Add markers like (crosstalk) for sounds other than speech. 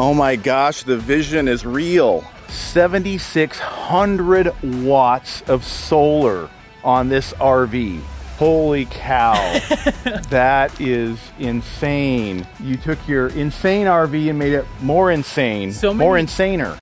Oh my gosh, the vision is real. 7,600 watts of solar on this RV. Holy cow. (laughs) that is insane. You took your insane RV and made it more insane, So more insaner.